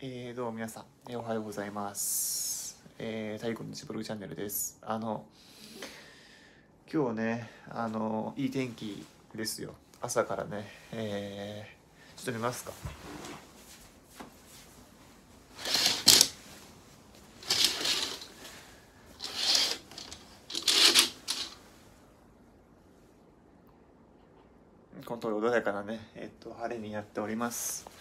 えー、どうも皆さん、えーおはようございます。えー、太鼓のちブログチャンネルです。あの、今日ね、あの、いい天気ですよ。朝からね、えー、ちょっと見ますか。この通り穏やかなね、えっと、晴れになっております。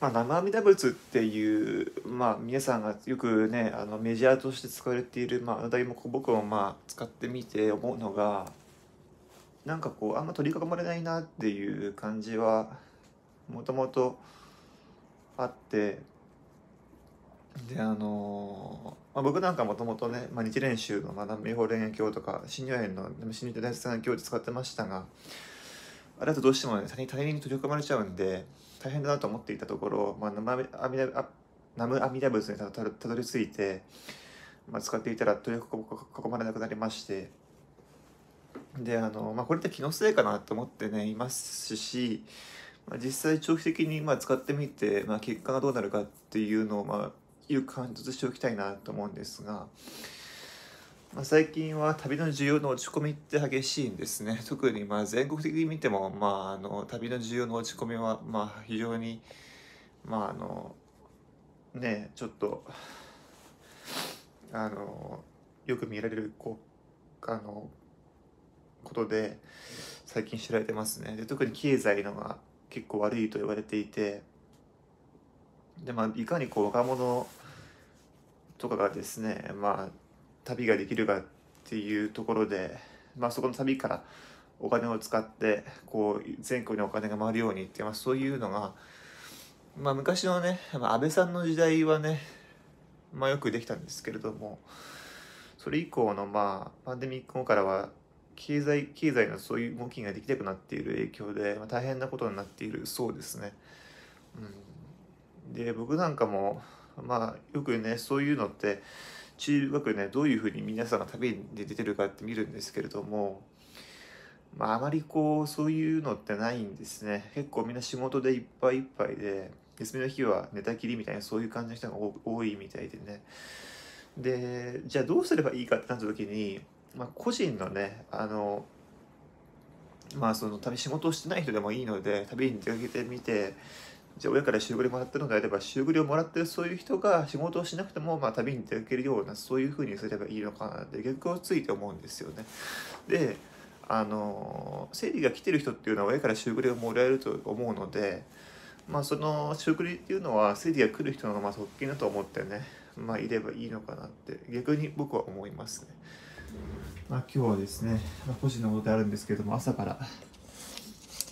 まあ、生阿弥陀仏っていう、まあ、皆さんがよくねあのメジャーとして使われている、まあ、あの題目を僕もまあ使ってみて思うのがなんかこうあんま取り囲まれないなっていう感じはもともとあってであのまあ、僕なんかもともとね、まあ、日蓮宗の、まあ、南明法蓮華経とか新如来の新如来大仏経で使ってましたがあれだとどうしてもね他人他人に取り込まれちゃうんで大変だなと思っていたところ、まあ、生阿弥陀あ南無阿弥陀仏にたたたどり着いて、まあ、使っていたら取り囲まれなくなりましてであの、まあ、これって気のせいかなと思ってねいますし、まあ、実際長期的にまあ使ってみて、まあ、結果がどうなるかっていうのをまあいう感じとしておきたいなと思うんですが。まあ、最近は旅の需要の落ち込みって激しいんですね。特にまあ全国的に見ても、まあ、あの旅の需要の落ち込みはまあ非常にまああのねちょっとあのよく見られるこうあのことで最近知られてますね。で特に経済のが結構悪いと言われていてでまあいかにこう若者とかがですねまあ旅ができるかっていうところで、まあ、そこの旅からお金を使ってこう全国にお金が回るようにって、まあ、そういうのが、まあ、昔のね、まあ、安倍さんの時代はね、まあ、よくできたんですけれどもそれ以降のまあパンデミック後からは経済経済のそういう動きができなくなっている影響で、まあ、大変なことになっているそうですね。うん、で僕なんかもまあよくねそういうのって中学ねどういうふうに皆さんが旅に出てるかって見るんですけれども、まあ、あまりこうそういうのってないんですね。結構みんな仕事でいっぱいいっぱいで休みの日は寝たきりみたいなそういう感じの人が多いみたいでね。でじゃあどうすればいいかってなった時に、まあ、個人のねあのまあその旅仕事をしてない人でもいいので旅に出かけてみてじゃあ親から修料もらってるのであれば修料もらってるそういう人が仕事をしなくてもまあ旅に出かけるようなそういうふうにすればいいのかなって逆をついて思うんですよね。であの生理が来てる人っていうのは親から修料をもらえると思うのでまあその修料っていうのは生理が来る人のまあ特権だと思ってねまあいればいいのかなって逆に僕は思いますね。まあ今日はですね、まあ、個人のことであるんですけども朝から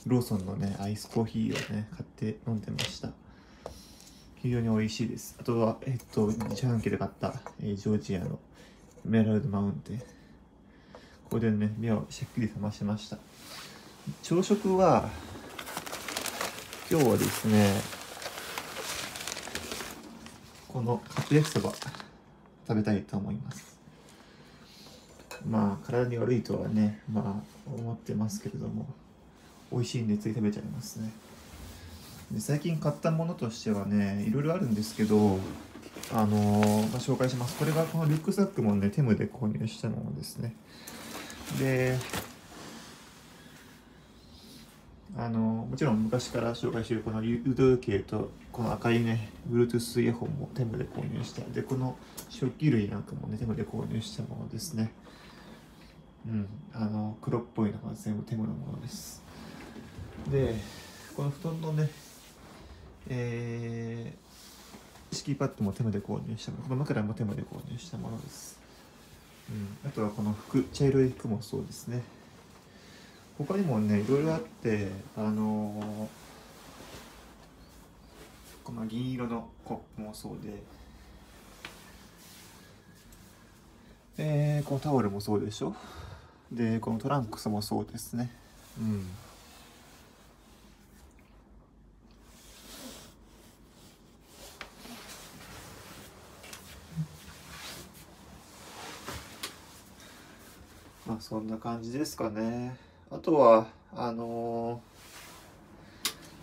ローソンのね、アイスコーヒーをね、買って飲んでました。非常に美味しいです。あとは、えっと、自販機で買った、えージョージアのエメラルドマウンテン。ここでね、目をしっくり覚ましました。朝食は、今日はですね、このカップ焼きそば食べたいと思います。まあ、体に悪いとはね、まあ、思ってますけれども、美味しいんでつい食べちゃいますね。で最近買ったものとしてはねいろいろあるんですけどあのーまあ、紹介します。これがこのリュックサックもねテムで購入したものですね。であのもちろん昔から紹介しているこのウドウ系とこの赤いね Bluetooth イヤホンもテムで購入した。でこの食器類なんかもねテムで購入したものですね。うんあの黒っぽいのが全部テムのものです。でこの布団のねえー、敷きパッドもテムで購入したものこの枕もテムで購入したものです、うん、あとはこの服茶色い服もそうですね。他にもねいろいろあってあのーこの銀色のコップもそうでえー、このタオルもそうでしょ。でこのトランクスもそうですね。うん。そんな感じですかねあとはあのー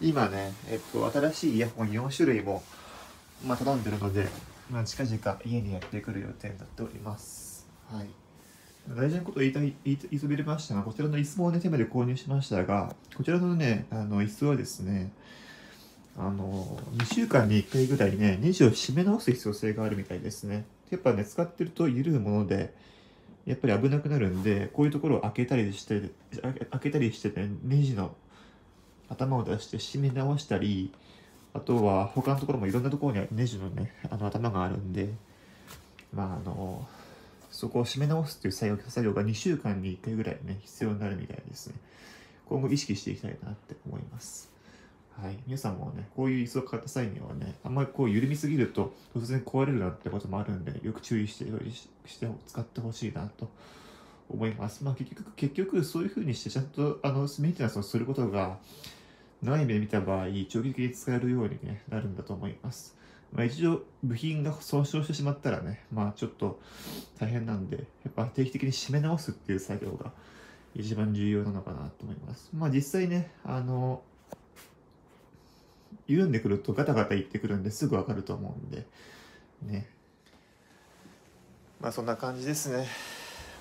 今ね、えっと、新しいイヤホン4種類も、まあ、頼んでるので、まあ、近々家にやってくる予定になっております。はい。大事なこと言いたい、言い言いそびれましたが、こちらの椅子もね、手まで購入しましたが、こちらのね、あの、椅子はですね、あの、2週間に1回ぐらいね、ネジを締め直す必要性があるみたいですね。やっぱね、使ってると緩むもので、やっぱり危なくなるんで、こういうところを開けたりして、開けたりしてね、ネジの頭を出して締め直したり、あとは他のところもいろんなところにネジのね、あの頭があるんで、まああの、そこを締め直すっていう作業作業が2週間に1回ぐらいね、必要になるみたいですね。今後意識していきたいなって思います。はい。皆さんもね、こういう椅子を買った際にはね、あんまりこう緩みすぎると突然壊れるなんてこともあるんで、よく注意して、して使ってほしいなと思います。まあ結局、結局そういう風にしてちゃんとあのメンテナンスをすることが、長い目で見た場合、長期的に使えるように、ね、なるんだと思います。まあ、一度部品が損傷してしまったらね、まあちょっと大変なんで、やっぱ定期的に締め直すっていう作業が一番重要なのかなと思います。まあ実際ね、あの、緩んでくるとガタガタ言ってくるんですぐわかると思うんで、ね。まあそんな感じですね。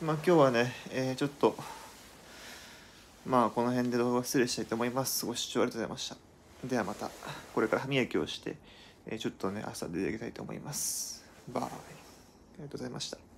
まあ今日はね、えー、ちょっと、まあこの辺で動画失礼したいと思います。ご視聴ありがとうございました。ではまた、これから歯磨きをして、えーちょっとね、朝出ていきたいと思います。バイ。ありがとうございました。